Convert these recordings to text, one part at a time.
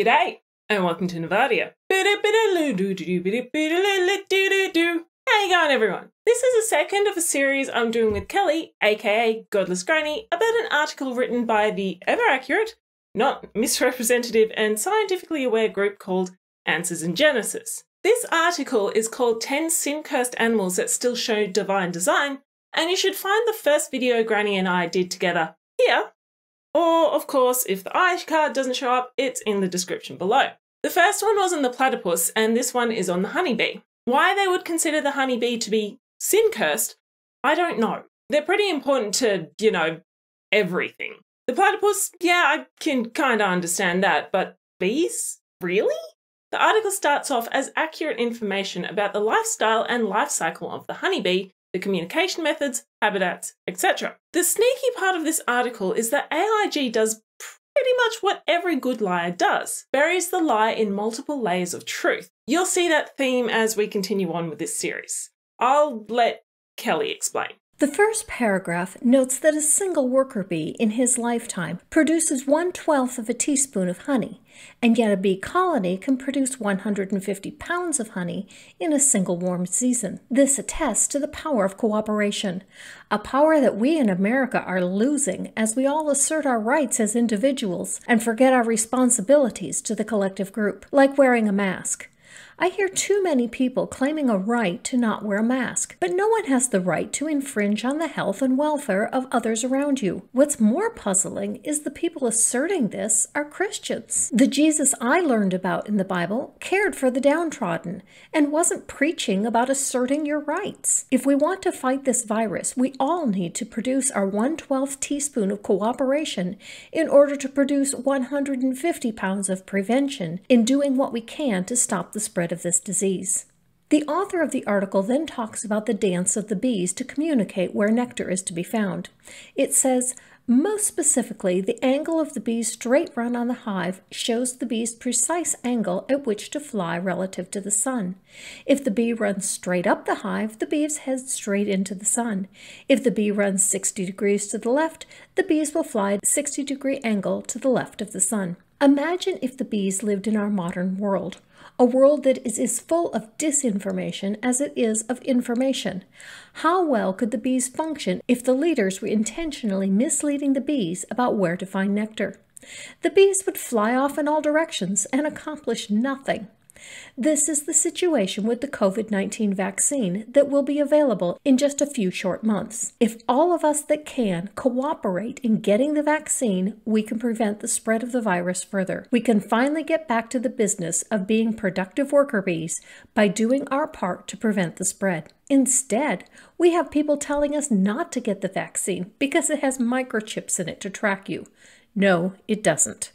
G'day, and welcome to Nervardia. How you going, everyone? This is the second of a series I'm doing with Kelly, aka Godless Granny, about an article written by the ever accurate, not misrepresentative, and scientifically aware group called Answers in Genesis. This article is called 10 Sin Cursed Animals That Still Show Divine Design, and you should find the first video Granny and I did together here or, of course, if the iCard doesn't show up, it's in the description below. The first one was on the platypus, and this one is on the honeybee. Why they would consider the honeybee to be sin cursed, I don't know. They're pretty important to, you know, everything. The platypus, yeah, I can kind of understand that, but bees? Really? The article starts off as accurate information about the lifestyle and life cycle of the honeybee the communication methods, habitats, etc. The sneaky part of this article is that AIG does pretty much what every good liar does buries the lie in multiple layers of truth. You'll see that theme as we continue on with this series. I'll let Kelly explain. The first paragraph notes that a single worker bee in his lifetime produces one twelfth of a teaspoon of honey, and yet a bee colony can produce 150 pounds of honey in a single warm season. This attests to the power of cooperation, a power that we in America are losing as we all assert our rights as individuals and forget our responsibilities to the collective group, like wearing a mask. I hear too many people claiming a right to not wear a mask, but no one has the right to infringe on the health and welfare of others around you. What's more puzzling is the people asserting this are Christians. The Jesus I learned about in the Bible cared for the downtrodden and wasn't preaching about asserting your rights. If we want to fight this virus, we all need to produce our 1 12th teaspoon of cooperation in order to produce 150 pounds of prevention in doing what we can to stop the spread of this disease. The author of the article then talks about the dance of the bees to communicate where nectar is to be found. It says, most specifically, the angle of the bee's straight run on the hive shows the bee's precise angle at which to fly relative to the sun. If the bee runs straight up the hive, the bees head straight into the sun. If the bee runs 60 degrees to the left, the bees will fly at 60 degree angle to the left of the sun. Imagine if the bees lived in our modern world a world that is as full of disinformation as it is of information. How well could the bees function if the leaders were intentionally misleading the bees about where to find nectar? The bees would fly off in all directions and accomplish nothing. This is the situation with the COVID 19 vaccine that will be available in just a few short months. If all of us that can cooperate in getting the vaccine, we can prevent the spread of the virus further. We can finally get back to the business of being productive worker bees by doing our part to prevent the spread. Instead, we have people telling us not to get the vaccine because it has microchips in it to track you. No, it doesn't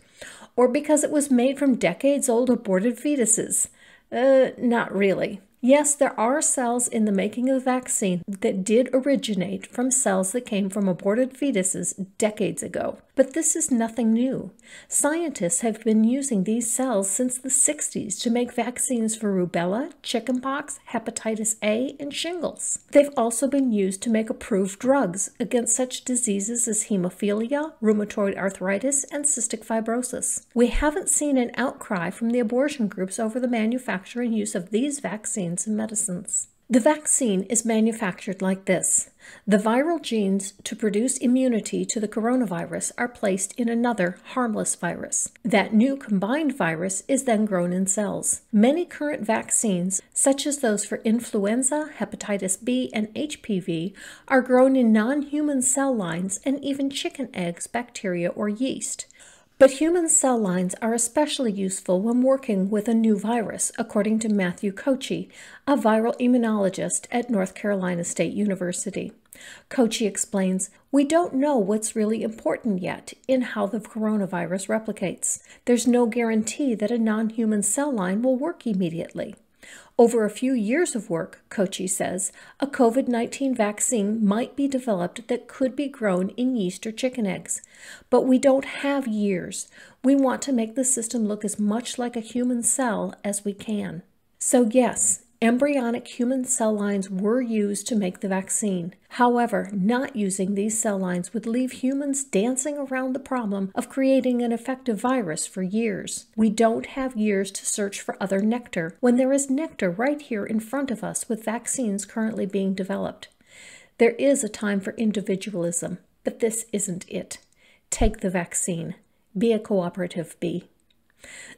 or because it was made from decades old aborted fetuses? Uh, not really. Yes, there are cells in the making of the vaccine that did originate from cells that came from aborted fetuses decades ago. But this is nothing new. Scientists have been using these cells since the 60s to make vaccines for rubella, chickenpox, hepatitis A, and shingles. They've also been used to make approved drugs against such diseases as hemophilia, rheumatoid arthritis, and cystic fibrosis. We haven't seen an outcry from the abortion groups over the manufacture and use of these vaccines and medicines. The vaccine is manufactured like this. The viral genes to produce immunity to the coronavirus are placed in another harmless virus. That new combined virus is then grown in cells. Many current vaccines, such as those for influenza, hepatitis B, and HPV, are grown in non human cell lines and even chicken eggs, bacteria, or yeast. But human cell lines are especially useful when working with a new virus, according to Matthew Koci, a viral immunologist at North Carolina State University. Koci explains, We don't know what's really important yet in how the coronavirus replicates. There's no guarantee that a non human cell line will work immediately. Over a few years of work, Koci says, a COVID 19 vaccine might be developed that could be grown in yeast or chicken eggs. But we don't have years. We want to make the system look as much like a human cell as we can. So, yes, embryonic human cell lines were used to make the vaccine. However, not using these cell lines would leave humans dancing around the problem of creating an effective virus for years. We don't have years to search for other nectar when there is nectar right here in front of us with vaccines currently being developed. There is a time for individualism, but this isn't it. Take the vaccine. Be a cooperative bee.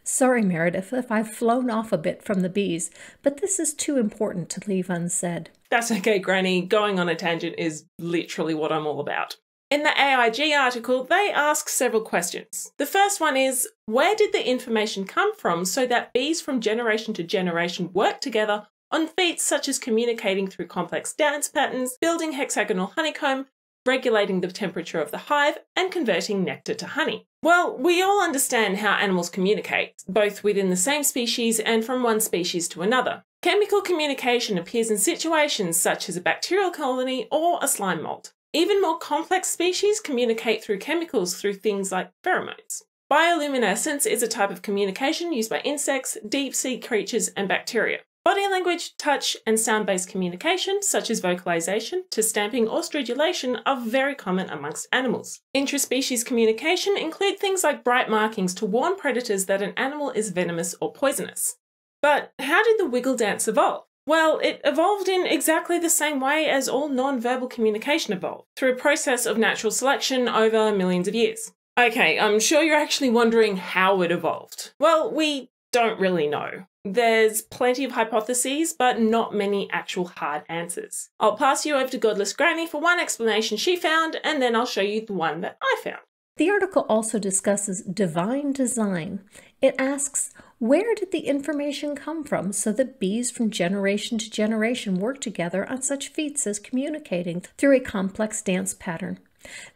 Sorry, Meredith, if I've flown off a bit from the bees, but this is too important to leave unsaid. That's okay, Granny. Going on a tangent is literally what I'm all about. In the AIG article, they ask several questions. The first one is Where did the information come from so that bees from generation to generation work together on feats such as communicating through complex dance patterns, building hexagonal honeycomb, regulating the temperature of the hive, and converting nectar to honey. Well, we all understand how animals communicate, both within the same species and from one species to another. Chemical communication appears in situations such as a bacterial colony or a slime mold. Even more complex species communicate through chemicals through things like pheromones. Bioluminescence is a type of communication used by insects, deep sea creatures, and bacteria. Body language, touch, and sound based communication, such as vocalization, to stamping or stridulation, are very common amongst animals. Intraspecies communication include things like bright markings to warn predators that an animal is venomous or poisonous. But how did the wiggle dance evolve? Well, it evolved in exactly the same way as all non verbal communication evolved, through a process of natural selection over millions of years. Okay, I'm sure you're actually wondering how it evolved. Well, we don't really know. There's plenty of hypotheses, but not many actual hard answers. I'll pass you over to Godless Granny for one explanation she found, and then I'll show you the one that I found. The article also discusses divine design. It asks, where did the information come from so that bees from generation to generation work together on such feats as communicating through a complex dance pattern?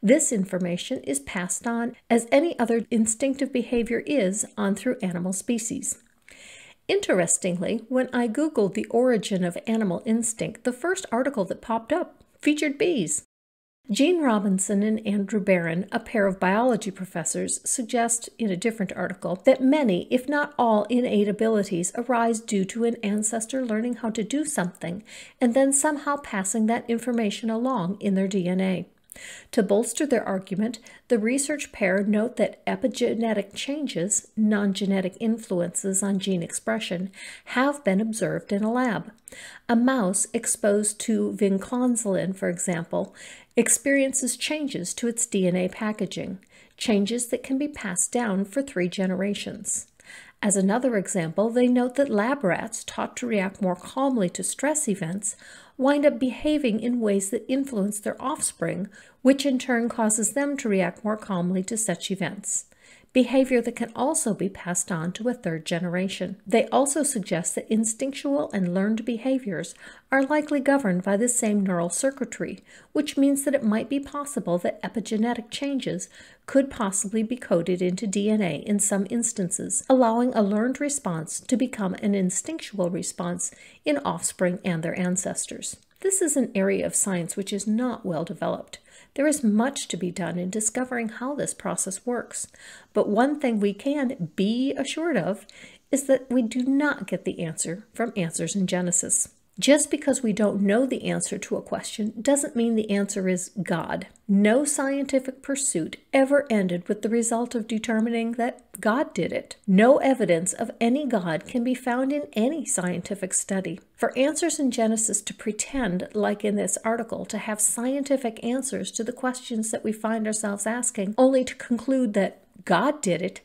This information is passed on as any other instinctive behavior is on through animal species. Interestingly, when I Googled the origin of animal instinct, the first article that popped up featured bees. Gene Robinson and Andrew Barron, a pair of biology professors, suggest in a different article that many, if not all, innate abilities arise due to an ancestor learning how to do something and then somehow passing that information along in their DNA. To bolster their argument, the research pair note that epigenetic changes, non genetic influences on gene expression, have been observed in a lab. A mouse exposed to vinclozolin, for example, experiences changes to its DNA packaging, changes that can be passed down for three generations. As another example, they note that lab rats taught to react more calmly to stress events wind up behaving in ways that influence their offspring, which in turn causes them to react more calmly to such events. Behavior that can also be passed on to a third generation. They also suggest that instinctual and learned behaviors are likely governed by the same neural circuitry, which means that it might be possible that epigenetic changes could possibly be coded into DNA in some instances, allowing a learned response to become an instinctual response in offspring and their ancestors. This is an area of science which is not well developed. There is much to be done in discovering how this process works, but one thing we can be assured of is that we do not get the answer from Answers in Genesis. Just because we don't know the answer to a question doesn't mean the answer is God. No scientific pursuit ever ended with the result of determining that God did it. No evidence of any God can be found in any scientific study. For answers in Genesis to pretend, like in this article, to have scientific answers to the questions that we find ourselves asking, only to conclude that God did it,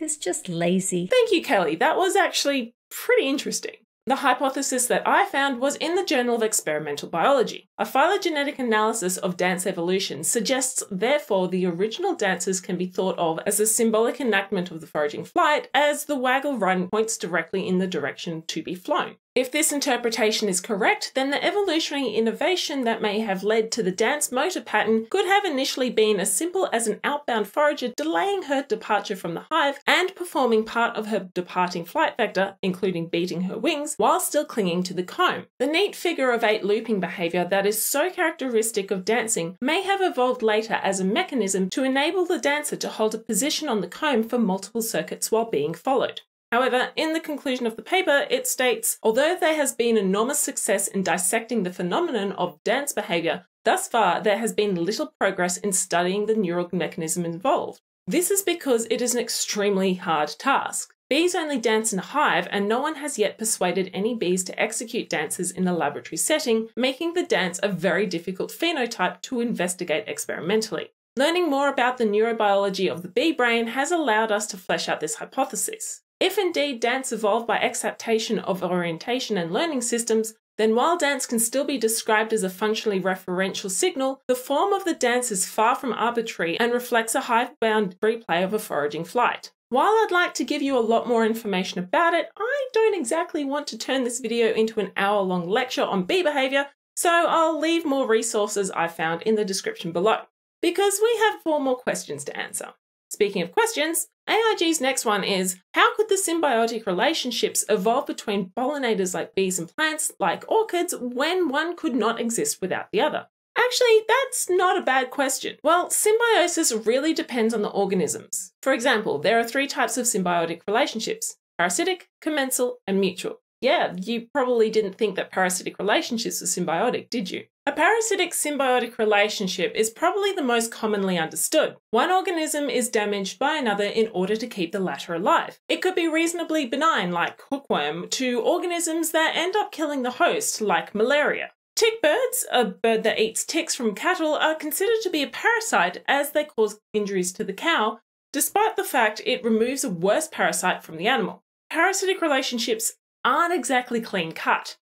is just lazy. Thank you, Kelly. That was actually pretty interesting. The hypothesis that I found was in the Journal of Experimental Biology. A phylogenetic analysis of dance evolution suggests, therefore, the original dances can be thought of as a symbolic enactment of the foraging flight, as the waggle run points directly in the direction to be flown. If this interpretation is correct, then the evolutionary innovation that may have led to the dance motor pattern could have initially been as simple as an outbound forager delaying her departure from the hive and performing part of her departing flight vector, including beating her wings, while still clinging to the comb. The neat figure of eight looping behavior that is so characteristic of dancing may have evolved later as a mechanism to enable the dancer to hold a position on the comb for multiple circuits while being followed. However, in the conclusion of the paper, it states although there has been enormous success in dissecting the phenomenon of dance behavior, thus far there has been little progress in studying the neural mechanism involved. This is because it is an extremely hard task. Bees only dance in a hive, and no one has yet persuaded any bees to execute dances in a laboratory setting, making the dance a very difficult phenotype to investigate experimentally. Learning more about the neurobiology of the bee brain has allowed us to flesh out this hypothesis. If indeed dance evolved by exaptation of orientation and learning systems, then while dance can still be described as a functionally referential signal, the form of the dance is far from arbitrary and reflects a hive-bound replay of a foraging flight. While I'd like to give you a lot more information about it, I don't exactly want to turn this video into an hour long lecture on bee behaviour, so I'll leave more resources I found in the description below. Because we have four more questions to answer. Speaking of questions, AIG's next one is How could the symbiotic relationships evolve between pollinators like bees and plants like orchids when one could not exist without the other? Actually, that's not a bad question. Well, symbiosis really depends on the organisms. For example, there are three types of symbiotic relationships parasitic, commensal, and mutual. Yeah, you probably didn't think that parasitic relationships were symbiotic, did you? A parasitic symbiotic relationship is probably the most commonly understood. One organism is damaged by another in order to keep the latter alive. It could be reasonably benign, like hookworm, to organisms that end up killing the host, like malaria. Tick birds, a bird that eats ticks from cattle, are considered to be a parasite as they cause injuries to the cow, despite the fact it removes a worse parasite from the animal. Parasitic relationships aren't exactly clean cut.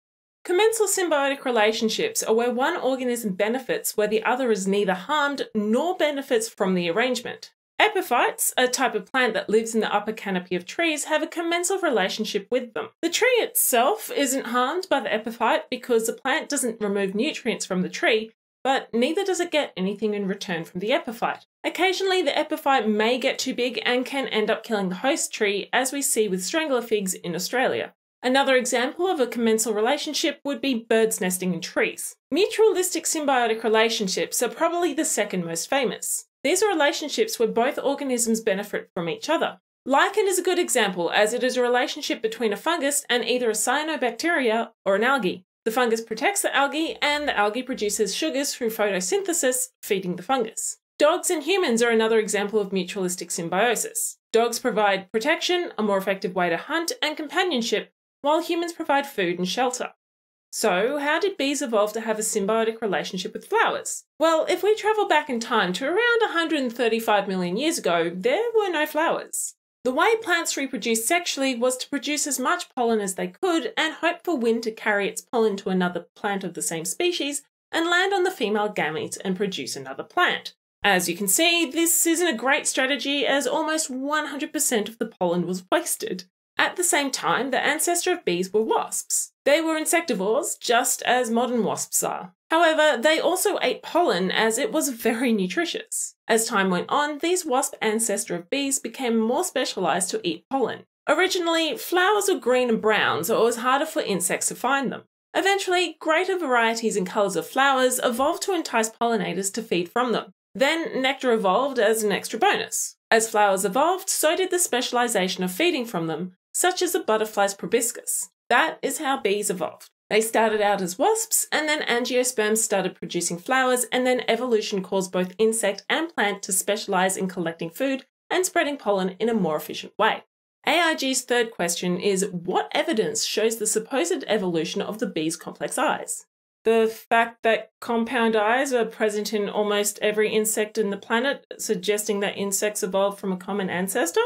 Commensal symbiotic relationships are where one organism benefits where the other is neither harmed nor benefits from the arrangement. Epiphytes, a type of plant that lives in the upper canopy of trees, have a commensal relationship with them. The tree itself isn't harmed by the epiphyte because the plant doesn't remove nutrients from the tree, but neither does it get anything in return from the epiphyte. Occasionally, the epiphyte may get too big and can end up killing the host tree, as we see with strangler figs in Australia. Another example of a commensal relationship would be birds nesting in trees. Mutualistic symbiotic relationships are probably the second most famous. These are relationships where both organisms benefit from each other. Lichen is a good example as it is a relationship between a fungus and either a cyanobacteria or an algae. The fungus protects the algae and the algae produces sugars through photosynthesis, feeding the fungus. Dogs and humans are another example of mutualistic symbiosis. Dogs provide protection, a more effective way to hunt, and companionship, while humans provide food and shelter. So, how did bees evolve to have a symbiotic relationship with flowers? Well, if we travel back in time to around 135 million years ago, there were no flowers. The way plants reproduced sexually was to produce as much pollen as they could and hope for wind to carry its pollen to another plant of the same species and land on the female gametes and produce another plant. As you can see, this isn't a great strategy as almost 100% of the pollen was wasted. At the same time, the ancestor of bees were wasps. They were insectivores, just as modern wasps are. However, they also ate pollen as it was very nutritious. As time went on, these wasp ancestor of bees became more specialised to eat pollen. Originally, flowers were green and brown, so it was harder for insects to find them. Eventually, greater varieties and colours of flowers evolved to entice pollinators to feed from them. Then, nectar evolved as an extra bonus. As flowers evolved, so did the specialisation of feeding from them, such as a butterfly's proboscis. That is how bees evolved. They started out as wasps, and then angiosperms started producing flowers, and then evolution caused both insect and plant to specialize in collecting food and spreading pollen in a more efficient way. AIG's third question is What evidence shows the supposed evolution of the bee's complex eyes? The fact that compound eyes are present in almost every insect in the planet, suggesting that insects evolved from a common ancestor?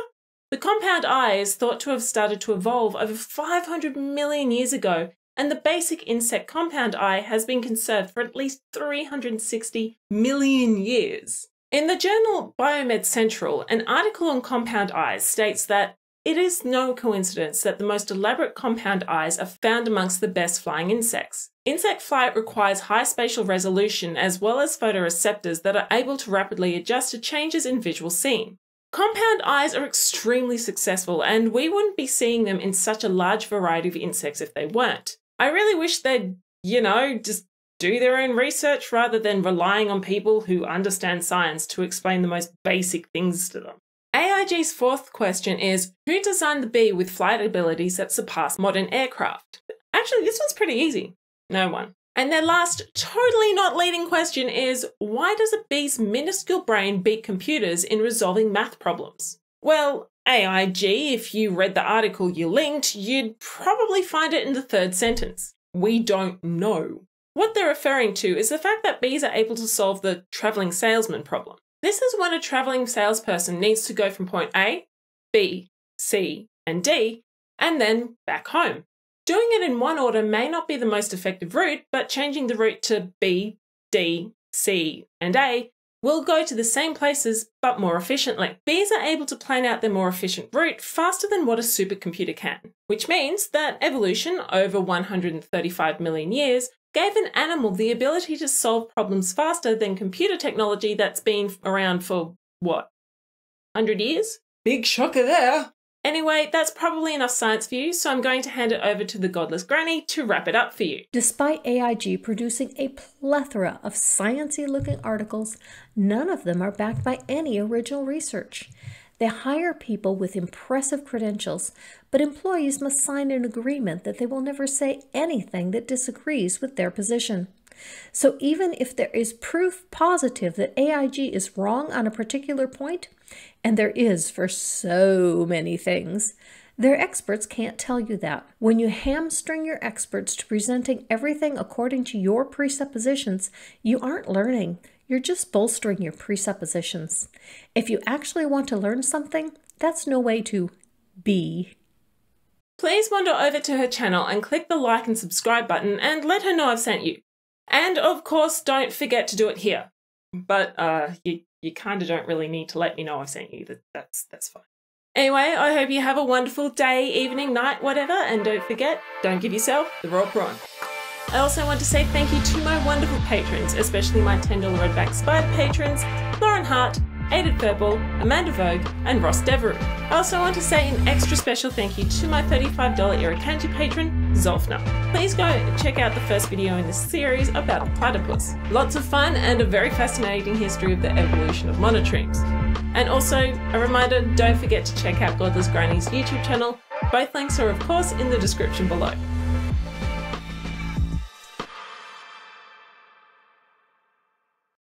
The compound eye is thought to have started to evolve over 500 million years ago, and the basic insect compound eye has been conserved for at least 360 million years. In the journal Biomed Central, an article on compound eyes states that it is no coincidence that the most elaborate compound eyes are found amongst the best flying insects. Insect flight requires high spatial resolution as well as photoreceptors that are able to rapidly adjust to changes in visual scene. Compound eyes are extremely successful, and we wouldn't be seeing them in such a large variety of insects if they weren't. I really wish they'd, you know, just do their own research rather than relying on people who understand science to explain the most basic things to them. AIG's fourth question is Who designed the bee with flight abilities that surpass modern aircraft? Actually, this one's pretty easy. No one. And their last, totally not leading question is Why does a bee's minuscule brain beat computers in resolving math problems? Well, AIG, if you read the article you linked, you'd probably find it in the third sentence. We don't know. What they're referring to is the fact that bees are able to solve the travelling salesman problem. This is when a travelling salesperson needs to go from point A, B, C, and D, and then back home. Doing it in one order may not be the most effective route, but changing the route to B, D, C, and A will go to the same places but more efficiently. Bees are able to plan out their more efficient route faster than what a supercomputer can, which means that evolution over 135 million years gave an animal the ability to solve problems faster than computer technology that's been around for what? 100 years? Big shocker there. Anyway, that's probably enough science for you, so I'm going to hand it over to the Godless Granny to wrap it up for you. Despite AIG producing a plethora of sciencey looking articles, none of them are backed by any original research. They hire people with impressive credentials, but employees must sign an agreement that they will never say anything that disagrees with their position. So even if there is proof positive that AIG is wrong on a particular point, and there is for so many things, their experts can't tell you that. When you hamstring your experts to presenting everything according to your presuppositions, you aren't learning. You're just bolstering your presuppositions. If you actually want to learn something, that's no way to be. Please wander over to her channel and click the like and subscribe button and let her know I've sent you. And of course, don't forget to do it here. But uh, you you kind of don't really need to let me know I've sent you. That, that's that's fine. Anyway, I hope you have a wonderful day, evening, night, whatever, and don't forget, don't give yourself the raw prawn. I also want to say thank you to my wonderful patrons, especially my $10 Redback Spider patrons, Lauren Hart, Aided Purple, Amanda Vogue, and Ross Devereux. I also want to say an extra special thank you to my $35 Irukandji patron, Zolfna. Please go check out the first video in this series about the platypus. Lots of fun and a very fascinating history of the evolution of monotremes. And also, a reminder, don't forget to check out Godless Granny's YouTube channel. Both links are of course in the description below.